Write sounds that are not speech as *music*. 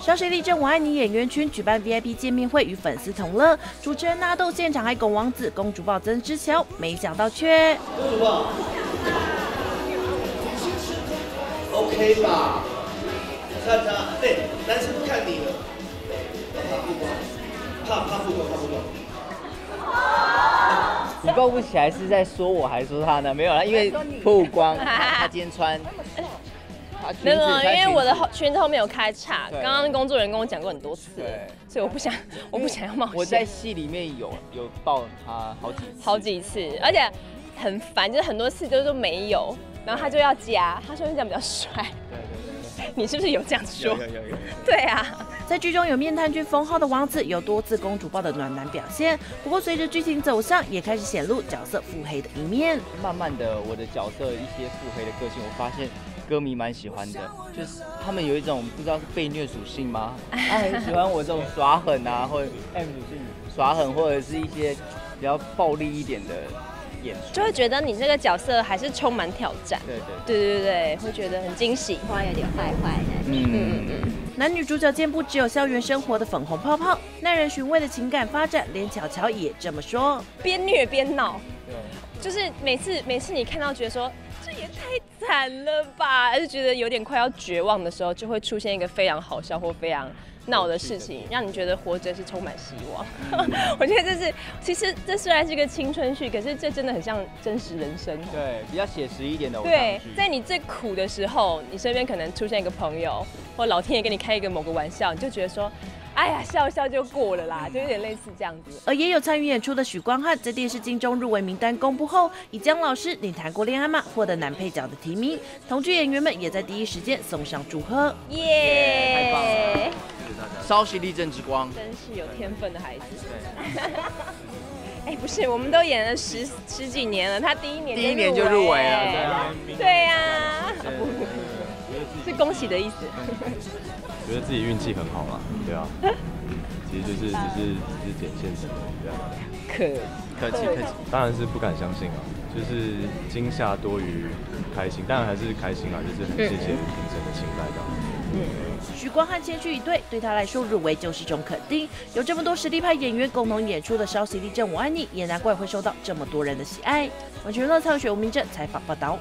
稍息立正，我爱你演员群举办 VIP 见面会与粉丝同乐，主持人纳豆现场还拱王子、公主抱曾之乔，没想到却。公主抱，OK 吧？看他，哎，男生都看你了，怕不光，怕怕不光，怕不光。你抱不起来是在说我还是说他呢？没有啦，因为曝光，他今天穿。*laughs* 没有，因为我的裙子后面有开叉，刚刚工作人员跟我讲过很多次，所以我不想，我不想要冒险。我在戏里面有有抱他好几好几次，而且很烦，就是很多次都说没有，然后他就要加，他说这样比较帅。对对对，你是不是有这样说？有有有有。对啊，在剧中有面瘫君封号的王子，有多次公主抱的暖男表现。不过随着剧情走向，也开始显露角色腹黑的一面。慢慢的，我的角色一些腹黑的个性，我发现。歌迷蛮喜欢的，就是他们有一种不知道是被虐属性吗？他 *laughs* 很喜欢我这种耍狠啊，或者 M 属性耍狠，或者是一些比较暴力一点的演出，就会觉得你这个角色还是充满挑战。对对对对对会觉得很惊喜。花有点坏坏的。嗯嗯嗯。男女主角间不只有校园生活的粉红泡泡，耐人寻味的情感发展，连巧巧也这么说。边虐边闹。对。就是每次每次你看到觉得说。也太惨了吧！就觉得有点快要绝望的时候，就会出现一个非常好笑或非常闹的事情，让你觉得活着是充满希望。*laughs* 我觉得这是，其实这虽然是一个青春剧，可是这真的很像真实人生。对，比较写实一点的。对，在你最苦的时候，你身边可能出现一个朋友，或老天爷跟你开一个某个玩笑，你就觉得说。哎呀，笑笑就过了啦，就有点类似这样子。而也有参与演出的许光汉，在电视金钟入围名单公布后，以姜老师你谈过恋爱吗获得男配角的提名。同剧演员们也在第一时间送上祝贺。耶，太棒了！谢谢大家。稍息立正之光，真是有天分的孩子。哎，不是，我们都演了十十几年了，他第一年第一年就入围了，对呀，*laughs* 是恭喜的意思。*laughs* 觉得自己运气很好嘛，对啊，其实就是 *laughs* 只是只是捡现成的这样。可客气客气，当然是不敢相信啊，就是惊吓多于开心，当然还是开心啊，就是很谢谢评审的青睐这样。嗯，许光汉谦虚以对，对他来说入围就是一种肯定。有这么多实力派演员共同演出的《稍息地震我爱你》，也难怪会受到这么多人的喜爱。完全乐蔡雪吴明正采访报道。